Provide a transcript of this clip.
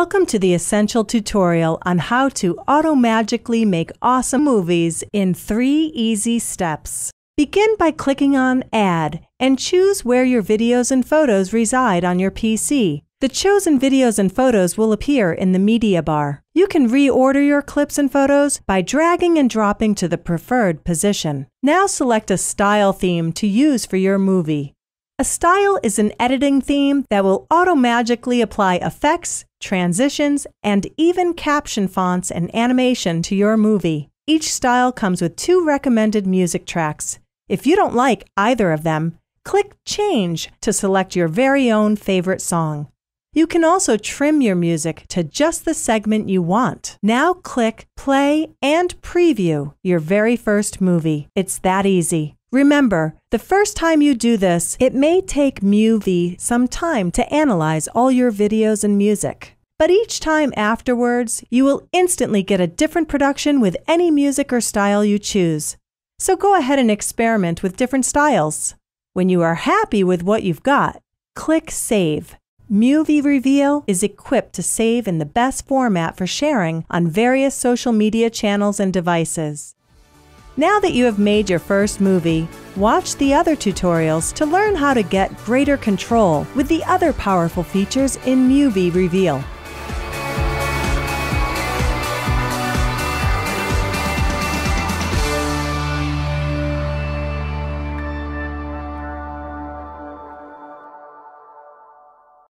Welcome to the essential tutorial on how to auto-magically make awesome movies in three easy steps. Begin by clicking on Add and choose where your videos and photos reside on your PC. The chosen videos and photos will appear in the media bar. You can reorder your clips and photos by dragging and dropping to the preferred position. Now select a style theme to use for your movie. A style is an editing theme that will auto-magically apply effects, transitions, and even caption fonts and animation to your movie. Each style comes with two recommended music tracks. If you don't like either of them, click Change to select your very own favorite song. You can also trim your music to just the segment you want. Now click Play and Preview your very first movie. It's that easy. Remember, the first time you do this, it may take muvee some time to analyze all your videos and music. But each time afterwards, you will instantly get a different production with any music or style you choose. So go ahead and experiment with different styles. When you are happy with what you've got, click Save. muvee Reveal is equipped to save in the best format for sharing on various social media channels and devices. Now that you have made your first movie, watch the other tutorials to learn how to get greater control with the other powerful features in muvee Reveal.